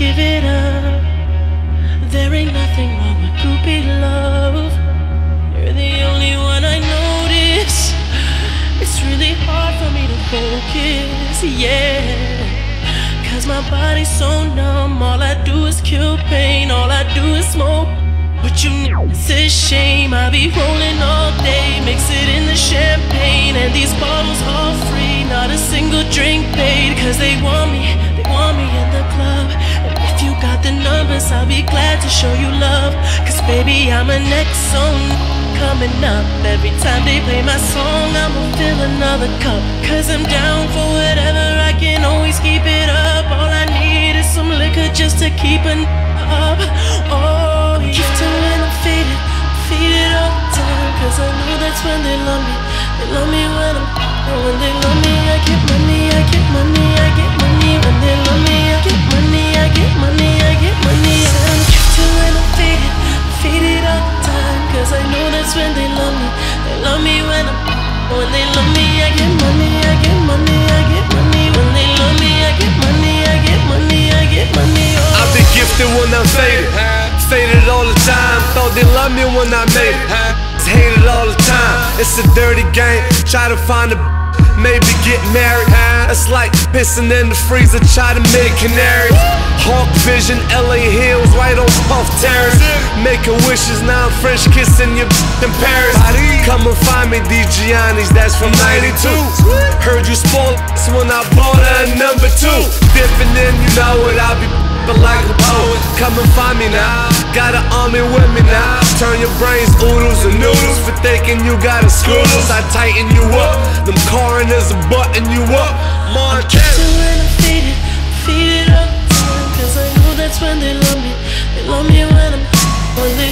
give it up? There ain't nothing wrong with groupie love. You're the only one I notice. It's really hard for me to focus, yeah. Cause my body's so numb. All I do is kill pain, all I do is smoke. But you know it's a shame. I be rolling all day, mix it in the champagne. And these bottles all free, not a single drink paid. Cause they want the numbers, I'll be glad to show you love. Cause baby, I'm a next song coming up. Every time they play my song, I'ma fill another cup. Cause I'm down for whatever, I can always keep it up. All I need is some liquor just to keep it up. Oh, yeah. Gifted when I'm faded, faded all the time. Cause I know that's when they love me. They love me when I'm. And when they love me, I get money, I get money. Gifted when I'm faded. Faded all the time. Thought they loved me when I made it. It's hated all the time. It's a dirty game. Try to find a maybe get married. It's like pissing in the freezer. Try to make canaries. Hawk vision, LA Hills, right on Puff Terrace. Making wishes, now I'm French kissing you in Paris. Come and find me, these Giannis, that's from 92. Heard you spoil when I bought a number two. Dipping in, you know what I be But like a poet. Come and find me now. Got an army with me now. Turn your brains oodles and noodles for thinking you got a screw loose. I tighten you up. Them coroners are button you up. Montana. I'm faded, faded up. Cause I know that's when they love me. They love me when I'm. When